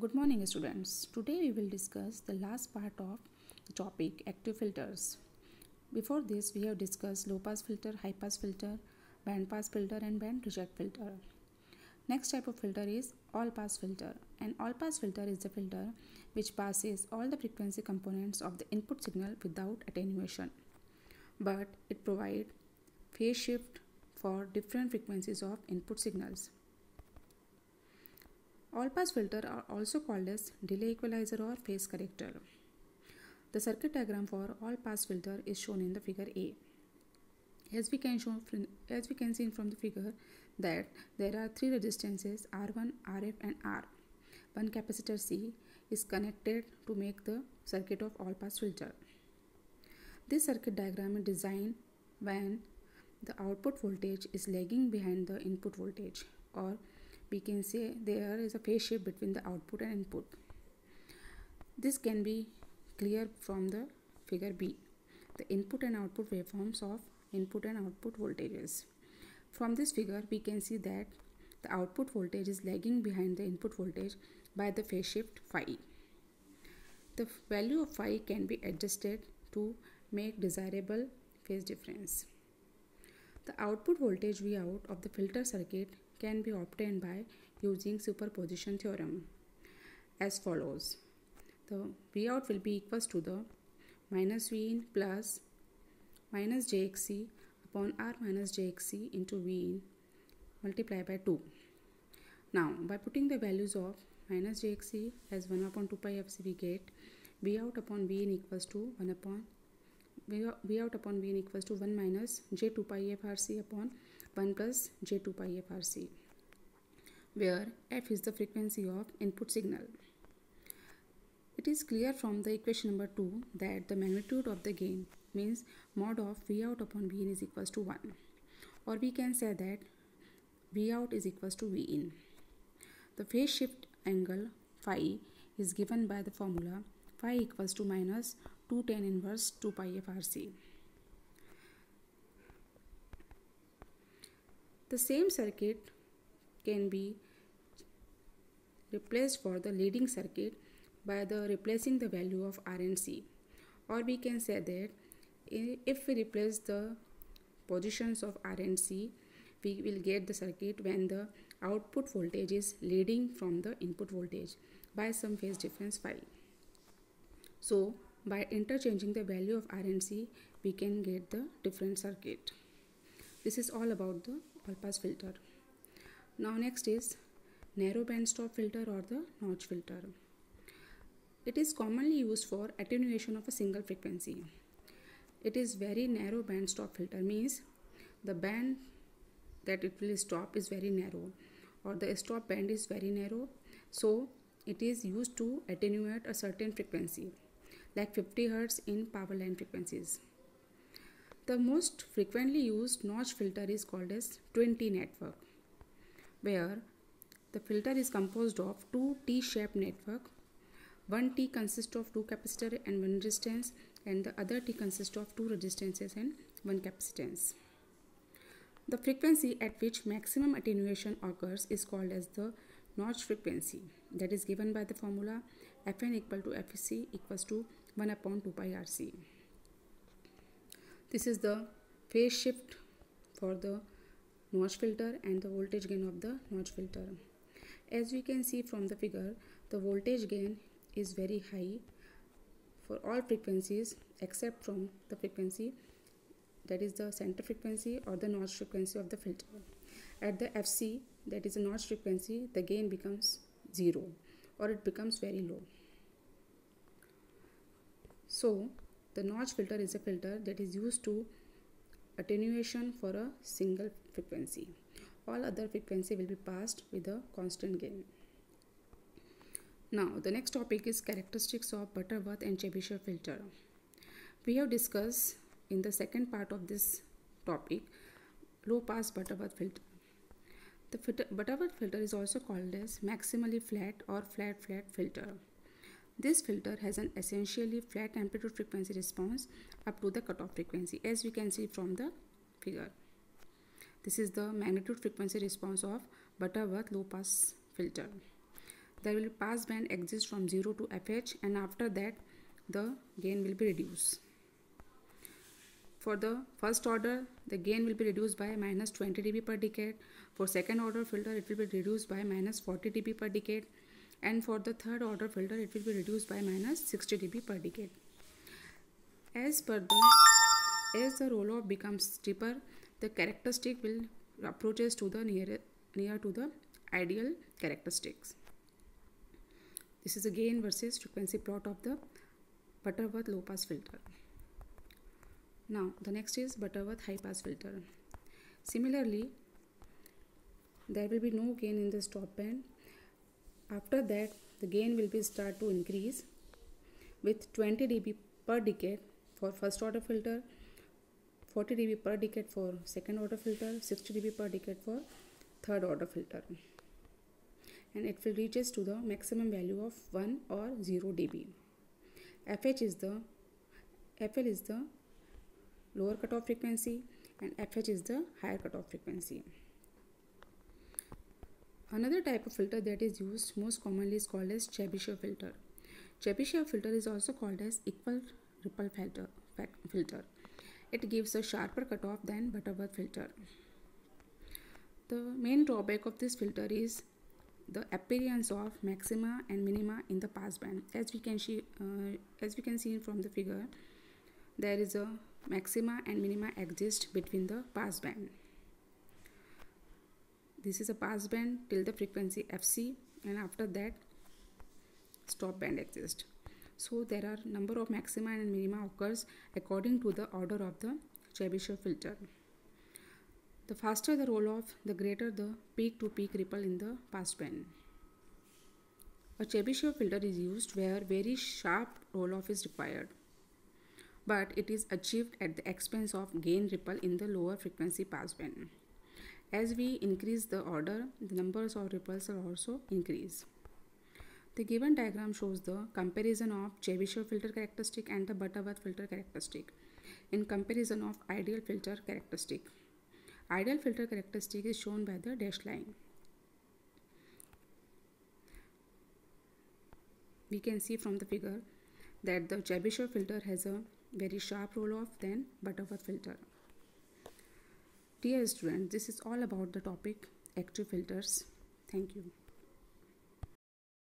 Good morning students. Today we will discuss the last part of the topic active filters. Before this we have discussed low pass filter, high pass filter, band pass filter and band reject filter. Next type of filter is all pass filter. An all pass filter is the filter which passes all the frequency components of the input signal without attenuation. But it provides phase shift for different frequencies of input signals. All pass filter are also called as delay equalizer or phase corrector. The circuit diagram for all pass filter is shown in the figure A. As we can show as we can see from the figure that there are three resistances R1, RF and R. One capacitor C is connected to make the circuit of all pass filter. This circuit diagram is designed when the output voltage is lagging behind the input voltage or we can say there is a phase shift between the output and input. This can be clear from the figure B, the input and output waveforms of input and output voltages. From this figure, we can see that the output voltage is lagging behind the input voltage by the phase shift phi. The value of phi can be adjusted to make desirable phase difference. The output voltage Vout of the filter circuit can be obtained by using superposition theorem as follows. The Vout will be equals to the minus Vin plus minus Jxc upon R minus Jxc into Vin multiplied by 2. Now by putting the values of minus Jxc as 1 upon 2 pi fc we get Vout upon Vin equals to 1 upon Vout upon Vin equals to 1 minus J2 pi frc upon 1 plus J2 pi frc where f is the frequency of input signal. It is clear from the equation number 2 that the magnitude of the gain means mod of V out upon V in is equals to 1 or we can say that V out is equals to V in. The phase shift angle phi is given by the formula phi equals to minus 2 tan inverse 2 pi f RC. The same circuit can be replaced for the leading circuit by the replacing the value of R and C or we can say that if we replace the positions of R and C we will get the circuit when the output voltage is leading from the input voltage by some phase difference phi. So by interchanging the value of R and C we can get the different circuit. This is all about the all pass filter. Now next is narrow band stop filter or the notch filter. It is commonly used for attenuation of a single frequency. It is very narrow band stop filter means the band that it will stop is very narrow or the stop band is very narrow so it is used to attenuate a certain frequency like 50 Hz in power line frequencies. The most frequently used notch filter is called as twin-T network where the filter is composed of two T-shaped network. One T consists of two capacitor and one resistance and the other T consists of two resistances and one capacitance. The frequency at which maximum attenuation occurs is called as the notch frequency that is given by the formula Fn equal to Fc equals to 1 upon 2 pi RC. This is the phase shift for the notch filter and the voltage gain of the notch filter. As we can see from the figure, the voltage gain is very high for all frequencies except from the frequency that is the center frequency or the notch frequency of the filter. At the FC that is a notch frequency, the gain becomes 0 or it becomes very low. So the notch filter is a filter that is used to attenuation for a single frequency. All other frequency will be passed with a constant gain. Now the next topic is characteristics of Butterworth and Chebyshev filter. We have discussed in the second part of this topic low pass Butterworth filter. The Butterworth filter is also called as maximally flat or flat flat filter. This filter has an essentially flat amplitude frequency response up to the cutoff frequency as we can see from the figure. This is the magnitude frequency response of Butterworth low pass filter. there will be pass band exist from 0 to fh and after that the gain will be reduced. For the first order, the gain will be reduced by minus 20 dB per decade. For second order filter, it will be reduced by minus 40 dB per decade. And for the third order filter, it will be reduced by minus 60 dB per decade. As per the as the roll-off becomes steeper, the characteristic will approaches to the near near to the ideal characteristics. This is a gain versus frequency plot of the Butterworth low pass filter. Now the next is Butterworth high pass filter. Similarly, there will be no gain in the stop band. After that, the gain will be start to increase with 20 dB per decade for first order filter, 40 dB per decade for second order filter, 60 dB per decade for third order filter. And it will reaches to the maximum value of 1 or 0 dB. FH is the FL is the lower cutoff frequency and FH is the higher cutoff frequency. Another type of filter that is used most commonly is called as Chebyshev filter. Chebyshev filter is also called as equal ripple filter. filter. It gives a sharper cutoff than Butterworth filter. The main drawback of this filter is the appearance of maxima and minima in the passband. As we can see, uh, as we can see from the figure, there is a maxima and minima exist between the passband. This is a passband till the frequency fc, and after that, stop band exists. So there are number of maxima and minima occurs according to the order of the Chebyshev filter. The faster the roll off, the greater the peak to peak ripple in the passband. A Chebyshev filter is used where very sharp roll off is required, but it is achieved at the expense of gain ripple in the lower frequency passband. As we increase the order, the numbers of ripples also increase. The given diagram shows the comparison of Chebyshev filter characteristic and the Butterworth filter characteristic in comparison of ideal filter characteristic. Ideal filter characteristic is shown by the dashed line. We can see from the figure that the Chebyshev filter has a very sharp roll-off than Butterworth filter. Dear students, this is all about the topic active filters. Thank you.